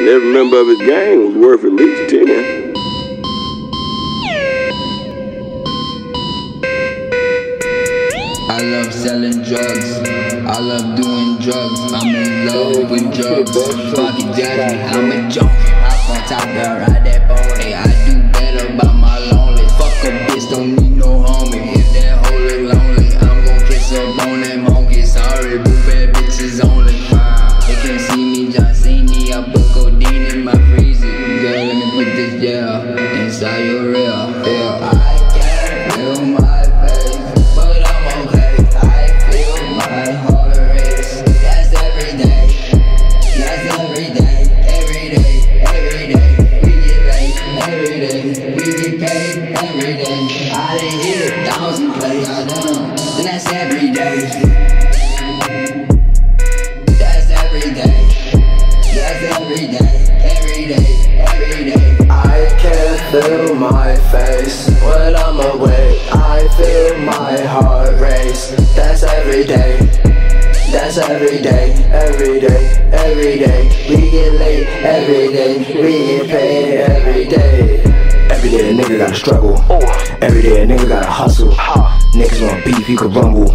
And every member of his gang was worth at least 10. I love selling drugs. I love doing drugs. I'm in love with drugs. Fuck it, judge me. I'm a junkie. Hop on top, girl, ride that boat. Gel inside your real. Yeah, I feel my face, but I'm okay. I feel my heart race. That's every day. That's every day. Every day. Every day. We get paid every day. We get paid every day. I done hit a thousand plays. And that's every day. Feel my face when I'm awake. I feel my heart race. That's every day. That's every day, every day, every day. We get late every day. We get paid every day. Every day a nigga gotta struggle. Every day a nigga gotta hustle. Niggas want beef, you could rumble.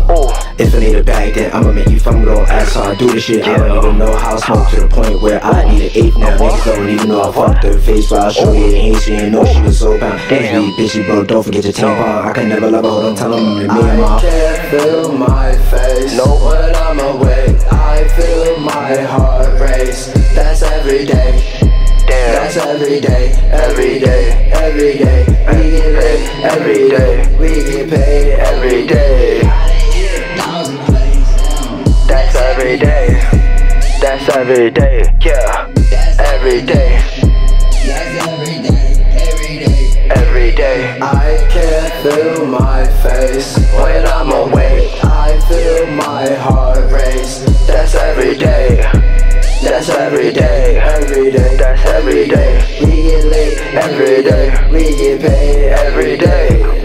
If I need a bag, then I'ma make you fumble. Don't ask how I do this shit. I don't even know how I smoke to the point where I need an eighth now. Niggas don't even know I fucked her face, but I show you the hate. She ain't know she was so bound. Damn, bitchy bro, don't forget your tampon. I can never love her, hold on, tell him me and my. I can't feel my face. No, when I'm awake, I feel my heart race. That's every day. Damn. That's every day, every day, every day. We get paid every day. We get paid every day. Every day. Yeah, every day, every day. I can't feel my face when I'm awake. I feel my heart race. That's every day. That's every day, every day, that's every day. We get late every day, we get paid every day.